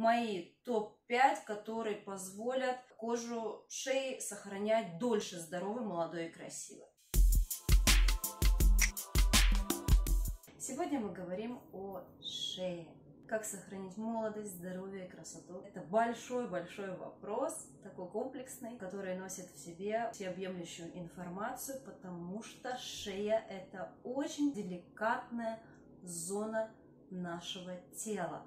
мои топ-5, которые позволят кожу шеи сохранять дольше здоровой, молодой и красивой. Сегодня мы говорим о шее. Как сохранить молодость, здоровье и красоту? Это большой-большой вопрос, такой комплексный, который носит в себе всеобъемлющую информацию, потому что шея – это очень деликатная зона нашего тела.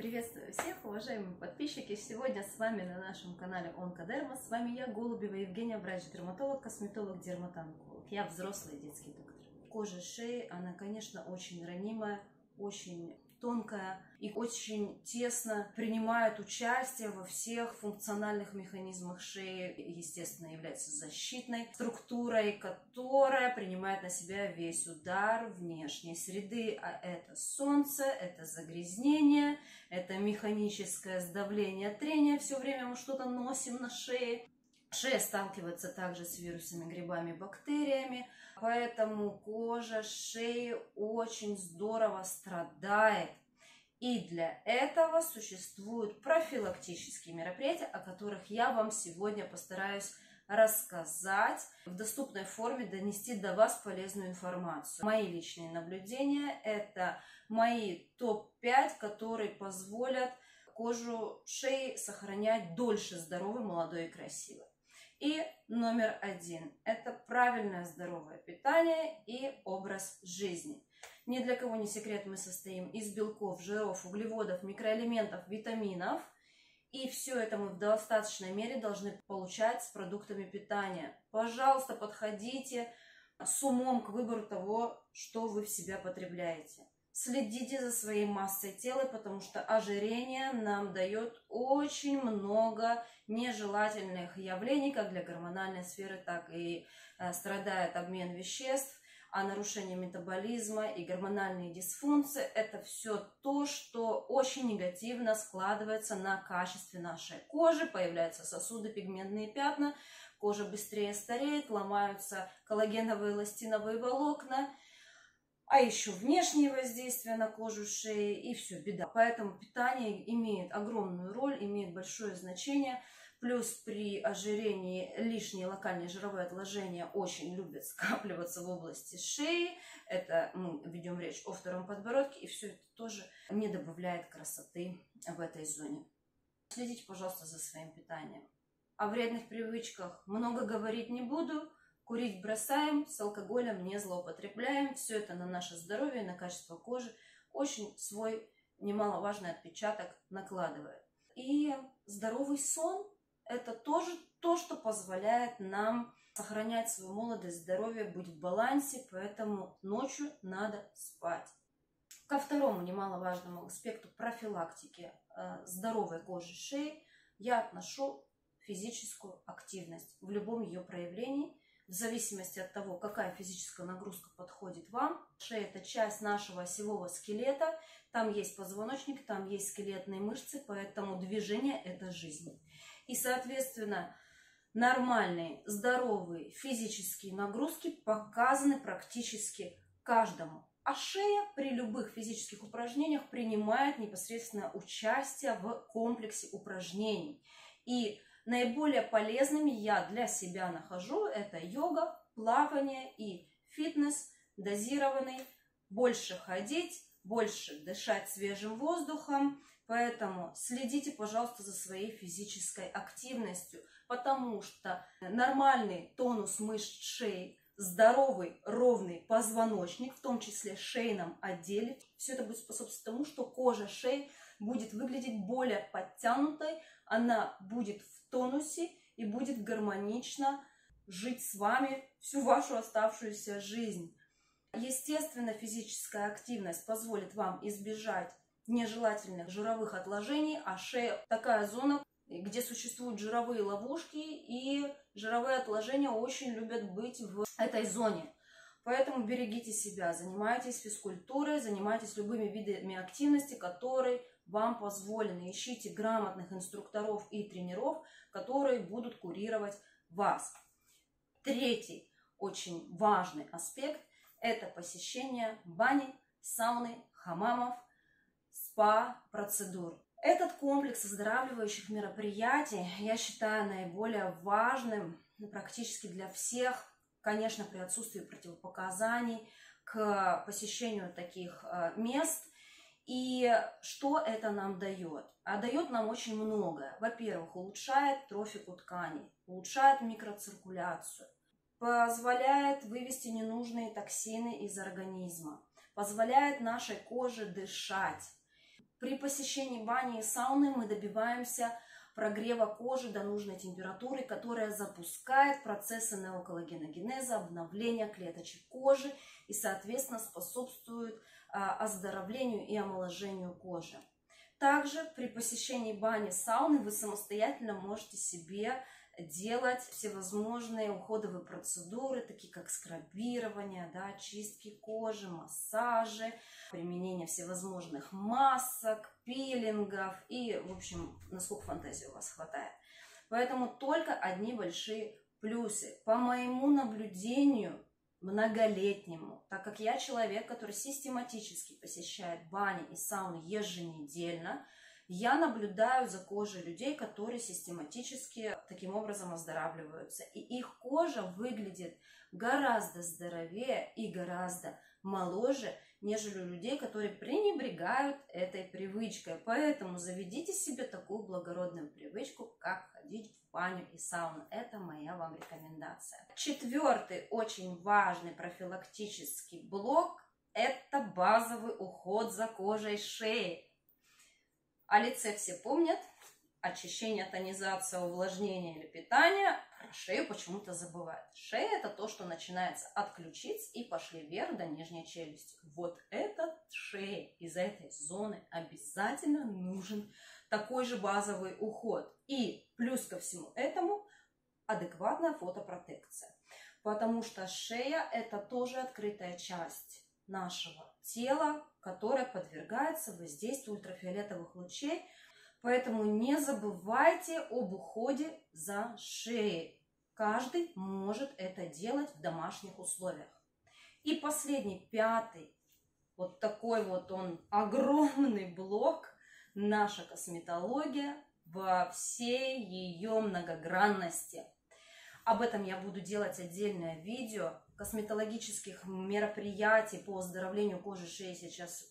Приветствую всех, уважаемые подписчики! Сегодня с вами на нашем канале Онкодерма. С вами я, Голубева Евгения, врач-дерматолог, косметолог, дерматонколог. Я взрослый детский доктор. Кожа шеи, она, конечно, очень ранимая, очень тонкая и очень тесно принимает участие во всех функциональных механизмах шеи, естественно, является защитной структурой, которая принимает на себя весь удар внешней среды, а это солнце, это загрязнение, это механическое сдавление, трение, все время мы что-то носим на шее, Шея сталкивается также с вирусами, грибами, бактериями, поэтому кожа шеи очень здорово страдает. И для этого существуют профилактические мероприятия, о которых я вам сегодня постараюсь рассказать, в доступной форме донести до вас полезную информацию. Мои личные наблюдения – это мои топ-5, которые позволят кожу шеи сохранять дольше здоровой, молодой и красивой. И номер один – это правильное здоровое питание и образ жизни. Ни для кого не секрет, мы состоим из белков, жиров, углеводов, микроэлементов, витаминов. И все это мы в достаточной мере должны получать с продуктами питания. Пожалуйста, подходите с умом к выбору того, что вы в себя потребляете. Следите за своей массой тела, потому что ожирение нам дает очень много нежелательных явлений, как для гормональной сферы, так и э, страдает обмен веществ, а нарушение метаболизма и гормональные дисфункции – это все то, что очень негативно складывается на качестве нашей кожи, появляются сосуды, пигментные пятна, кожа быстрее стареет, ломаются коллагеновые эластиновые волокна – а еще внешние воздействия на кожу шеи, и все, беда. Поэтому питание имеет огромную роль, имеет большое значение. Плюс при ожирении лишние локальные жировые отложения очень любят скапливаться в области шеи. Это мы ведем речь о втором подбородке, и все это тоже не добавляет красоты в этой зоне. Следите, пожалуйста, за своим питанием. О вредных привычках много говорить не буду. Курить бросаем, с алкоголем не злоупотребляем. Все это на наше здоровье, на качество кожи очень свой немаловажный отпечаток накладывает. И здоровый сон – это тоже то, что позволяет нам сохранять свою молодость, здоровье, быть в балансе, поэтому ночью надо спать. Ко второму немаловажному аспекту профилактики э, здоровой кожи шеи я отношу физическую активность в любом ее проявлении в зависимости от того, какая физическая нагрузка подходит вам. Шея – это часть нашего осевого скелета. Там есть позвоночник, там есть скелетные мышцы, поэтому движение – это жизнь. И, соответственно, нормальные, здоровые физические нагрузки показаны практически каждому. А шея при любых физических упражнениях принимает непосредственно участие в комплексе упражнений. И Наиболее полезными я для себя нахожу это йога, плавание и фитнес дозированный. Больше ходить, больше дышать свежим воздухом. Поэтому следите, пожалуйста, за своей физической активностью, потому что нормальный тонус мышц шеи, здоровый ровный позвоночник, в том числе шейном отделе, все это будет способствовать тому, что кожа шеи будет выглядеть более подтянутой, она будет в тонусе и будет гармонично жить с вами всю вашу оставшуюся жизнь. Естественно, физическая активность позволит вам избежать нежелательных жировых отложений, а шея такая зона, где существуют жировые ловушки, и жировые отложения очень любят быть в этой зоне. Поэтому берегите себя, занимайтесь физкультурой, занимайтесь любыми видами активности, которые вам позволены. Ищите грамотных инструкторов и тренеров, которые будут курировать вас. Третий очень важный аспект – это посещение бани, сауны, хамамов, спа-процедур. Этот комплекс оздоравливающих мероприятий я считаю наиболее важным практически для всех, конечно, при отсутствии противопоказаний к посещению таких э, мест. И что это нам дает? А дает нам очень многое. Во-первых, улучшает трофику тканей, улучшает микроциркуляцию, позволяет вывести ненужные токсины из организма, позволяет нашей коже дышать. При посещении бани и сауны мы добиваемся прогрева кожи до нужной температуры, которая запускает процессы неоколлагеногенеза, обновления клеточек кожи и, соответственно, способствует оздоровлению и омоложению кожи. Также при посещении бани, сауны вы самостоятельно можете себе делать всевозможные уходовые процедуры, такие как скрабирование, да, чистки кожи, массажи, применение всевозможных масок, пилингов и, в общем, насколько фантазии у вас хватает. Поэтому только одни большие плюсы. По моему наблюдению, многолетнему, так как я человек, который систематически посещает бани и сауны еженедельно, я наблюдаю за кожей людей, которые систематически таким образом оздоравливаются. И их кожа выглядит гораздо здоровее и гораздо моложе, нежели у людей, которые пренебрегают этой привычкой. Поэтому заведите себе такую благородную привычку, как ходить баню и сауну. Это моя вам рекомендация. Четвертый очень важный профилактический блок – это базовый уход за кожей шеи. О лице все помнят. Очищение, тонизация, увлажнение или питание. Про шею почему-то забывают. Шея это то, что начинается от ключиц и пошли вверх до нижней челюсти. Вот это шея. Из этой зоны обязательно нужен такой же базовый уход. И плюс ко всему этому адекватная фотопротекция. Потому что шея это тоже открытая часть нашего тела, которое подвергается воздействию ультрафиолетовых лучей. Поэтому не забывайте об уходе за шеей. Каждый может это делать в домашних условиях. И последний, пятый, вот такой вот он огромный блок, наша косметология во всей ее многогранности. Об этом я буду делать отдельное видео косметологических мероприятий по оздоровлению кожи шеи сейчас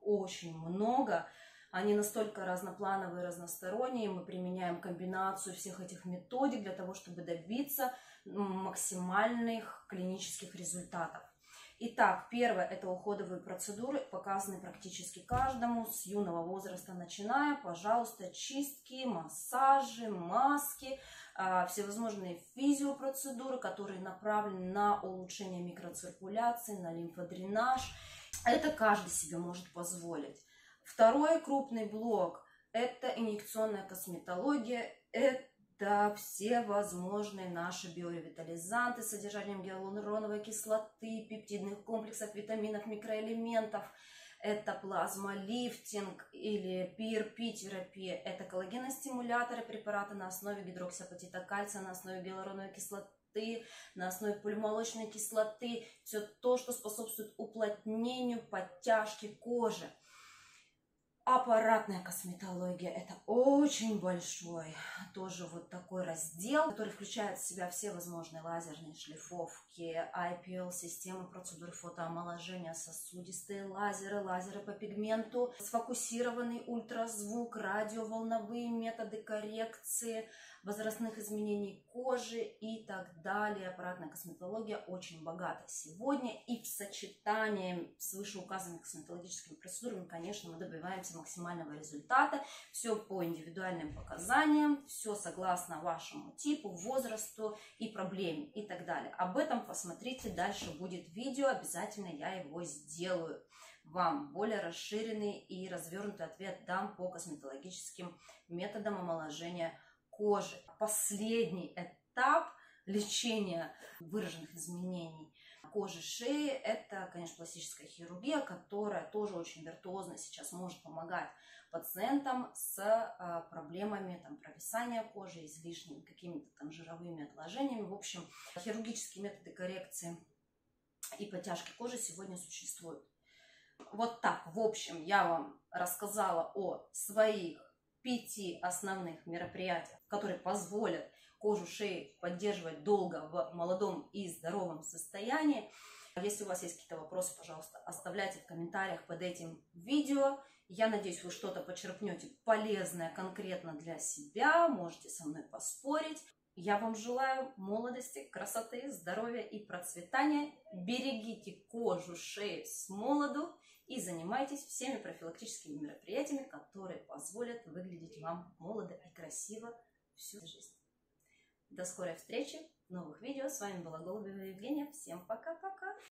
очень много. Они настолько разноплановые, разносторонние. Мы применяем комбинацию всех этих методик для того, чтобы добиться максимальных клинических результатов. Итак, первое – это уходовые процедуры, показаны практически каждому с юного возраста начиная. Пожалуйста, чистки, массажи, маски – а, всевозможные физиопроцедуры, которые направлены на улучшение микроциркуляции, на лимфодренаж. Это каждый себе может позволить. Второй крупный блок – это инъекционная косметология, это все возможные наши биоревитализанты с содержанием гиалуроновой кислоты, пептидных комплексов, витаминов, микроэлементов – это плазмолифтинг или PRP-терапия, это коллагеностимуляторы, препараты на основе гидроксиапатита кальция, на основе гиалуроновой кислоты, на основе полимолочной кислоты, все то, что способствует уплотнению, подтяжке кожи. Аппаратная косметология – это очень большой тоже вот такой раздел, который включает в себя все возможные лазерные шлифовки, IPL, системы процедур фотоомоложения, сосудистые лазеры, лазеры по пигменту, сфокусированный ультразвук, радиоволновые методы коррекции – возрастных изменений кожи и так далее. Аппаратная косметология очень богата сегодня. И в сочетании с вышеуказанными косметологическими процедурами, конечно, мы добиваемся максимального результата. Все по индивидуальным показаниям, все согласно вашему типу, возрасту и проблеме и так далее. Об этом посмотрите, дальше будет видео, обязательно я его сделаю вам более расширенный и развернутый ответ дам по косметологическим методам омоложения кожи. Последний этап лечения выраженных изменений кожи шеи – это, конечно, пластическая хирургия, которая тоже очень виртуозно сейчас может помогать пациентам с а, проблемами там, провисания кожи, излишними какими-то там жировыми отложениями. В общем, хирургические методы коррекции и подтяжки кожи сегодня существуют. Вот так, в общем, я вам рассказала о своих пяти основных мероприятиях, которые позволят кожу шеи поддерживать долго в молодом и здоровом состоянии. Если у вас есть какие-то вопросы, пожалуйста, оставляйте в комментариях под этим видео. Я надеюсь, вы что-то почерпнете полезное конкретно для себя. Можете со мной поспорить. Я вам желаю молодости, красоты, здоровья и процветания. Берегите кожу, шею с молоду и занимайтесь всеми профилактическими мероприятиями, которые позволят выглядеть вам молодо и красиво всю жизнь. До скорой встречи в новых видео. С вами была Голубева Евгения. Всем пока-пока!